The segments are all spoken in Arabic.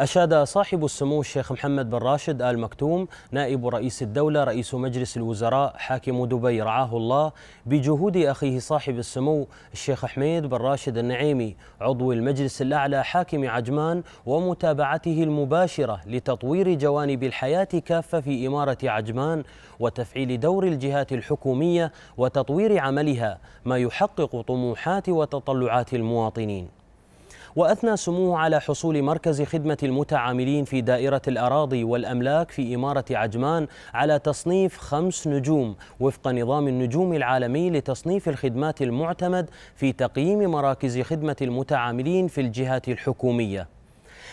أشاد صاحب السمو الشيخ محمد بن راشد آل مكتوم نائب رئيس الدولة رئيس مجلس الوزراء حاكم دبي رعاه الله بجهود أخيه صاحب السمو الشيخ حميد بن راشد النعيمي عضو المجلس الأعلى حاكم عجمان ومتابعته المباشرة لتطوير جوانب الحياة كافة في إمارة عجمان وتفعيل دور الجهات الحكومية وتطوير عملها ما يحقق طموحات وتطلعات المواطنين. وأثنى سموه على حصول مركز خدمة المتعاملين في دائرة الأراضي والأملاك في إمارة عجمان على تصنيف خمس نجوم وفق نظام النجوم العالمي لتصنيف الخدمات المعتمد في تقييم مراكز خدمة المتعاملين في الجهات الحكومية.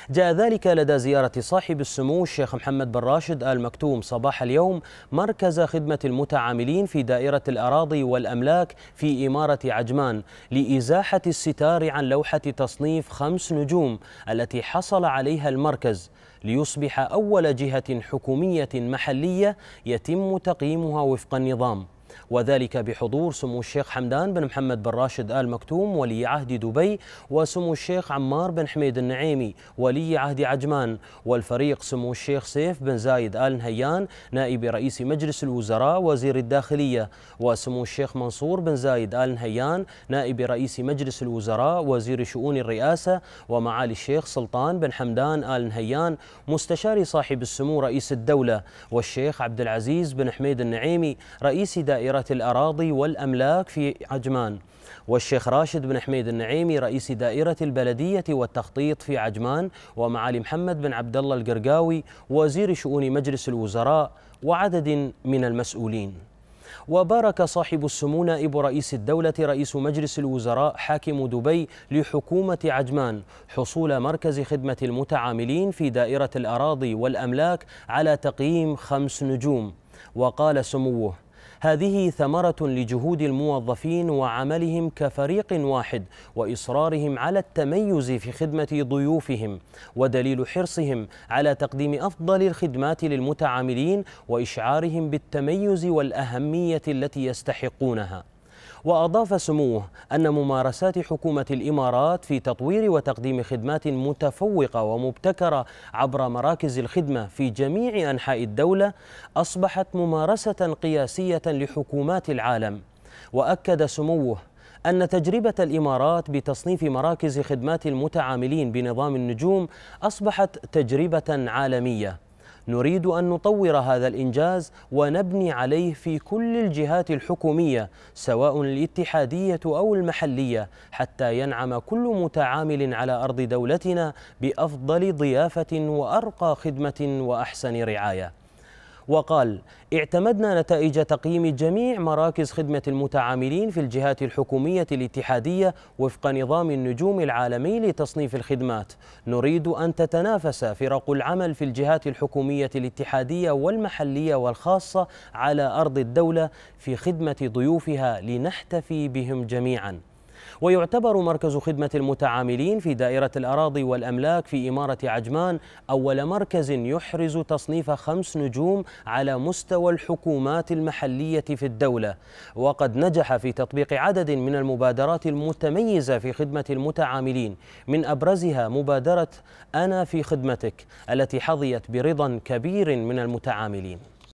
جاء ذلك لدى زيارة صاحب السمو الشيخ محمد بن راشد آل مكتوم صباح اليوم مركز خدمة المتعاملين في دائرة الأراضي والأملاك في إمارة عجمان لإزاحة الستار عن لوحة تصنيف خمس نجوم التي حصل عليها المركز ليصبح أول جهة حكومية محلية يتم تقييمها وفق النظام. وذلك بحضور سمو الشيخ حمدان بن محمد بن راشد آل مكتوم ولي عهد دبي وسمو الشيخ عمار بن حميد النعيمي ولي عهد عجمان والفريق سمو الشيخ سيف بن زايد آل نهيان نائب رئيس مجلس الوزراء وزير الداخلية وسمو الشيخ منصور بن زايد آل نهيان نائب رئيس مجلس الوزراء وزير شؤون الرئاسة ومعالي الشيخ سلطان بن حمدان آل نهيان مستشار صاحب السمو رئيس الدولة والشيخ عبد العزيز بن حميد النعيمي رئيس دائرة دائرة الأراضي والأملاك في عجمان. والشيخ راشد بن حميد النعيمي رئيس دائرة البلدية والتخطيط في عجمان. ومعالي محمد بن عبد الله القرقاوي وزير شؤون مجلس الوزراء وعدد من المسؤولين. وبارك صاحب السمو نائب رئيس الدولة رئيس مجلس الوزراء حاكم دبي لحكومة عجمان حصول مركز خدمة المتعاملين في دائرة الأراضي والأملاك على تقييم خمس نجوم. وقال سموه هذه ثمرة لجهود الموظفين وعملهم كفريق واحد وإصرارهم على التميز في خدمة ضيوفهم ودليل حرصهم على تقديم أفضل الخدمات للمتعاملين وإشعارهم بالتميز والأهمية التي يستحقونها. وأضاف سموه أن ممارسات حكومة الإمارات في تطوير وتقديم خدمات متفوقة ومبتكرة عبر مراكز الخدمة في جميع أنحاء الدولة أصبحت ممارسة قياسية لحكومات العالم. وأكد سموه أن تجربة الإمارات بتصنيف مراكز خدمات المتعاملين بنظام النجوم أصبحت تجربة عالمية. نريد أن نطور هذا الإنجاز ونبني عليه في كل الجهات الحكومية سواء الاتحادية أو المحلية حتى ينعم كل متعامل على أرض دولتنا بأفضل ضيافة وأرقى خدمة وأحسن رعاية. وقال اعتمدنا نتائج تقييم جميع مراكز خدمة المتعاملين في الجهات الحكومية الاتحادية وفق نظام النجوم العالمي لتصنيف الخدمات. نريد أن تتنافس فرق العمل في الجهات الحكومية الاتحادية والمحلية والخاصة على أرض الدولة في خدمة ضيوفها لنحتفي بهم جميعاً. ويعتبر مركز خدمة المتعاملين في دائرة الأراضي والأملاك في إمارة عجمان أول مركز يحرز تصنيف خمس نجوم على مستوى الحكومات المحلية في الدولة. وقد نجح في تطبيق عدد من المبادرات المتميزة في خدمة المتعاملين. من أبرزها مبادرة أنا في خدمتك التي حظيت برضا كبير من المتعاملين.